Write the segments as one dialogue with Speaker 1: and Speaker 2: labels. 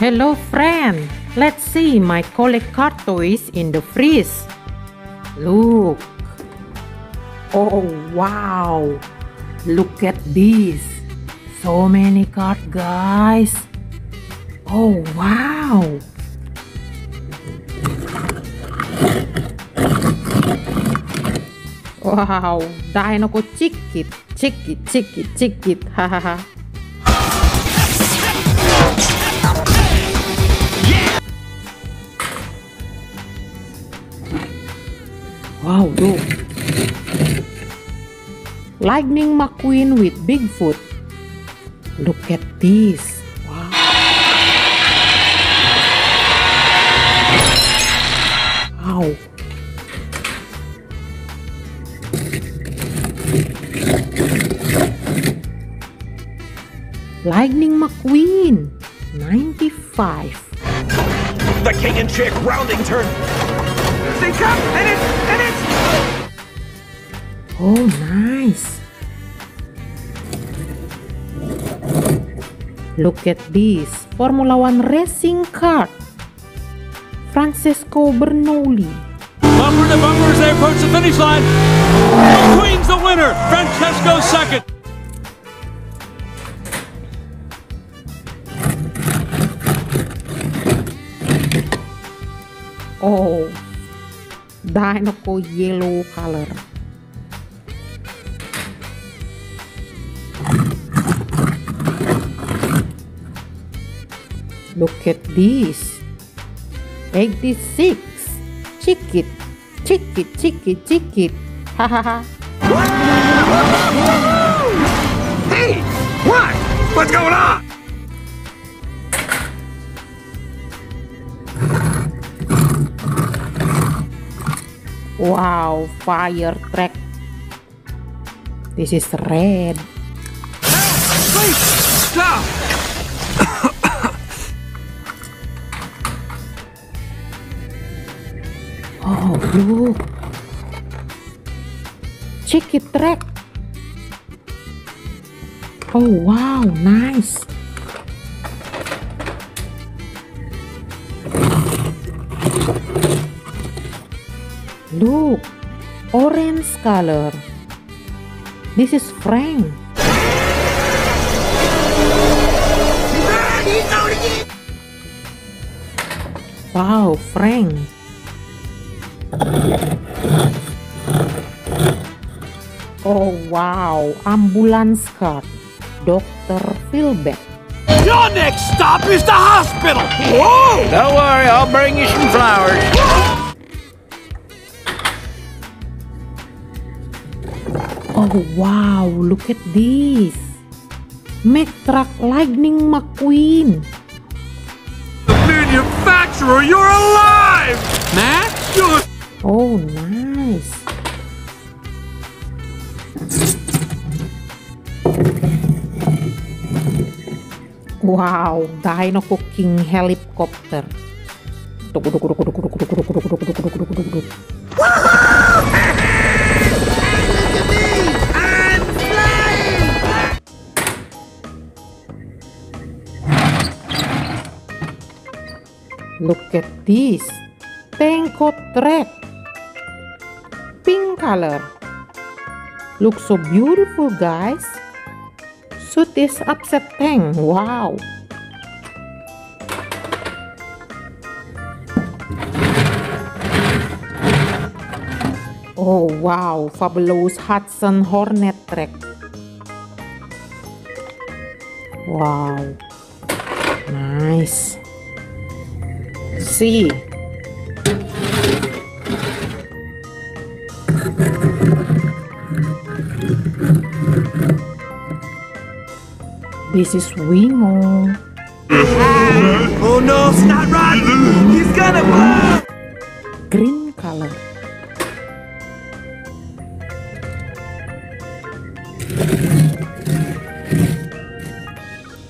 Speaker 1: Hello friend, let's see my collect car toys in the freeze. Look. Oh wow. Look at this. So many cards guys. Oh wow. Wow, dino ko cikit, cikit, cikit, cikit, hahaha. Wow, look. Lightning McQueen with Bigfoot. Look at this. Wow. Wow. Lightning McQueen, 95.
Speaker 2: The king and chick rounding turn. They come and it's and it's.
Speaker 1: Oh, nice. Look at this Formula One racing car. Francesco Bernoulli.
Speaker 3: Bumper to bumper as they approach the finish line. McQueen's the winner. Francesco second.
Speaker 1: Oh, Dynaco yellow color. Look at this. 86 check it. Check it hahaha
Speaker 2: hey what? What's going on?
Speaker 1: Wow, fire track. This is red.
Speaker 2: Wait! Stop!
Speaker 1: Oh, look. Chicky track. Oh, wow, nice. Look, orange color. This is Frank. Wow, Frank. Oh wow, ambulance car. Dr. Philbeck.
Speaker 3: Your next stop is the hospital. Whoa!
Speaker 4: Don't worry, I'll bring you some flowers.
Speaker 1: Oh wow, look at this. Mack Truck Lightning McQueen.
Speaker 3: The manufacturer, you're alive! Max, you're
Speaker 1: Oh nice. Wow, Dino Cooking Helicopter. Duk, duk, duk, duk, duk, duk, duk, duk, duk, duk, duk, duk, duk, duk, duk. Look at this. Tanko track. Pink color. Looks so beautiful, guys. Suit is upset tank. Wow. Oh wow, fabulous Hudson Hornet track. Wow. Nice. See. This is Wingo.
Speaker 2: Oh no, Snot Rod! He's gonna blow!
Speaker 1: Green color.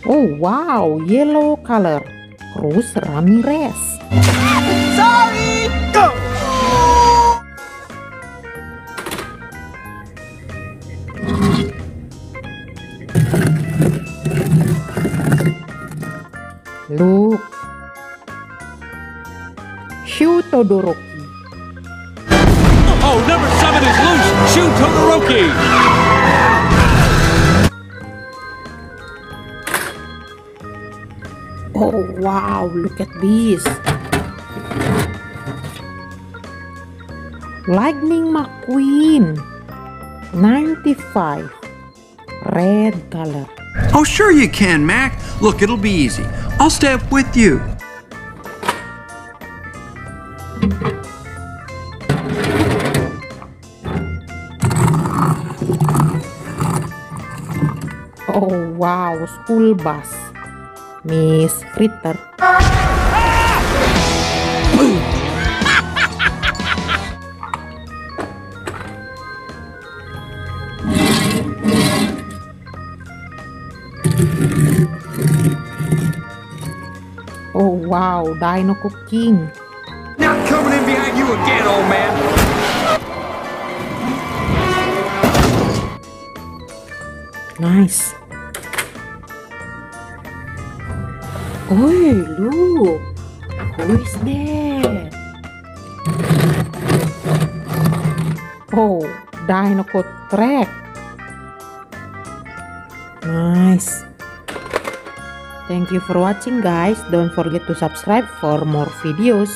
Speaker 1: Oh wow, yellow color. Cruz Ramirez.
Speaker 2: Sorry, go!
Speaker 1: Luke Shoot Todoroki
Speaker 3: Oh, number seven is loose! Shoot Todoroki!
Speaker 1: Oh wow, look at this. Lightning McQueen 95 red color.
Speaker 5: Oh, sure you can, Mac. Look, it'll be easy. I'll stay up with you.
Speaker 1: Oh wow, school bus. Miss Fritter. Oh wow, Dino Cooking.
Speaker 2: Coming in behind you again, old man.
Speaker 1: Nice. Oh, look. Who is that? Oh, Dinoco Track. Nice. Thank you for watching guys. Don't forget to subscribe for more videos.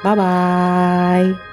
Speaker 1: Bye bye.